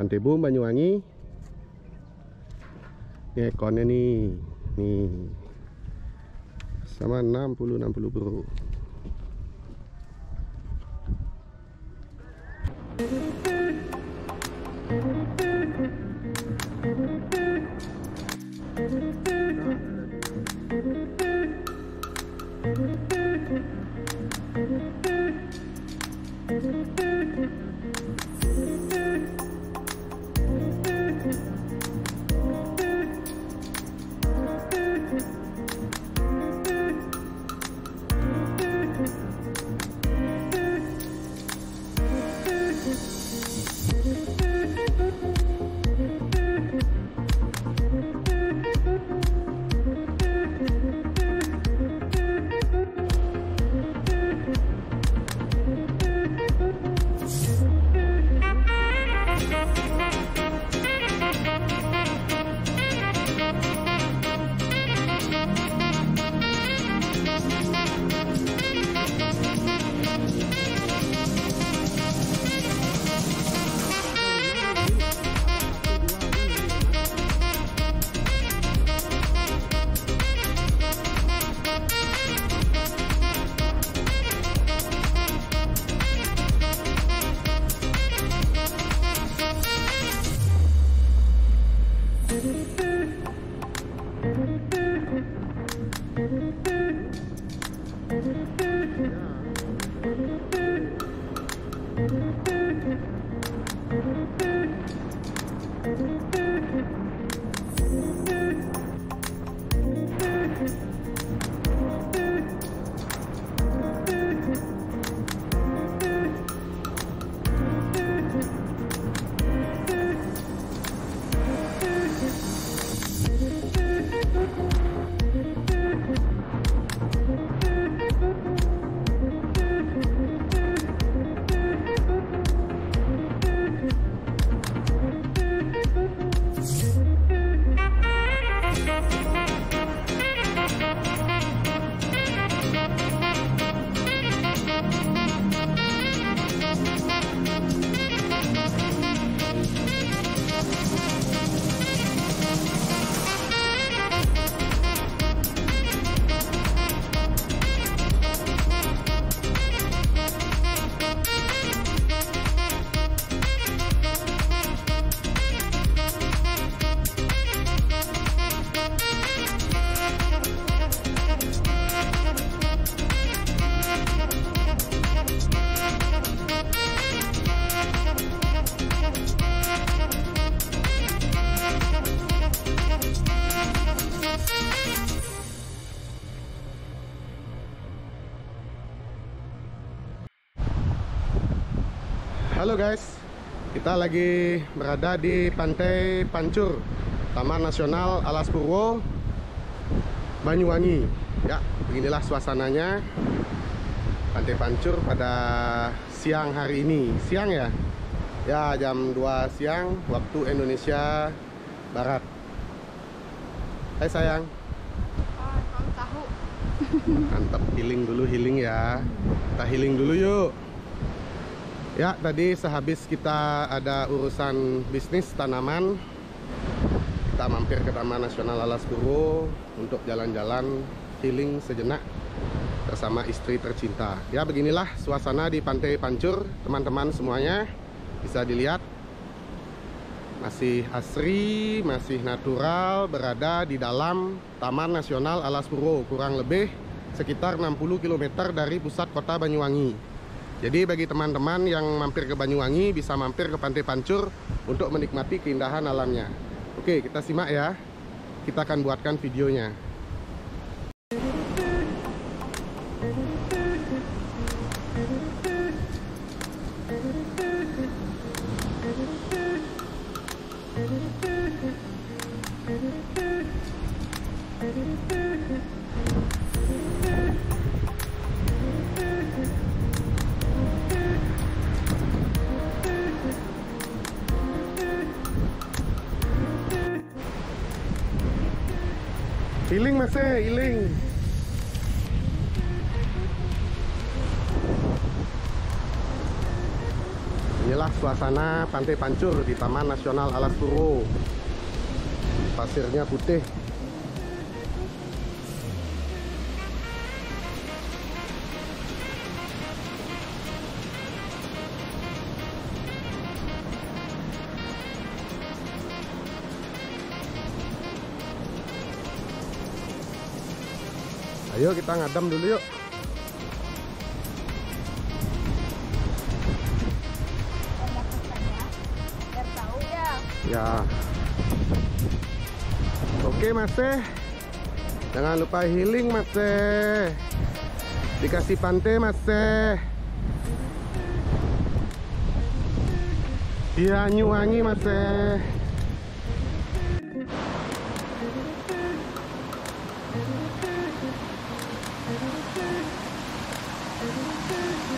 Pantai Bum Banyuwangi. Ini ekornya nih. Nih. Sama 60 60 bro Bye. Halo guys, kita lagi berada di Pantai Pancur, Taman Nasional Alas Purwo, Banyuwangi. Ya, beginilah suasananya Pantai Pancur pada siang hari ini. Siang ya? Ya, jam 2 siang waktu Indonesia Barat. Hai sayang. Tahu. Mantap, healing dulu, healing ya. Kita healing dulu yuk. Ya, tadi sehabis kita ada urusan bisnis tanaman, kita mampir ke Taman Nasional Alas Purwo untuk jalan-jalan healing sejenak bersama istri tercinta. Ya, beginilah suasana di Pantai Pancur, teman-teman semuanya. Bisa dilihat masih asri, masih natural, berada di dalam Taman Nasional Alas Purwo, kurang lebih sekitar 60 km dari pusat kota Banyuwangi. Jadi bagi teman-teman yang mampir ke Banyuwangi bisa mampir ke Pantai Pancur untuk menikmati keindahan alamnya. Oke, kita simak ya. Kita akan buatkan videonya. Healing mas eh, healing. inilah suasana Pantai Pancur di Taman Nasional Alas Purwo. Pasirnya putih. Ayo kita ngadam dulu yuk. Ya. Oke Mas Teh. Jangan lupa healing Mas Teh. Dikasih pantai Mas Teh. Iya nyuwangi Mas Teh. Thank you. えっ?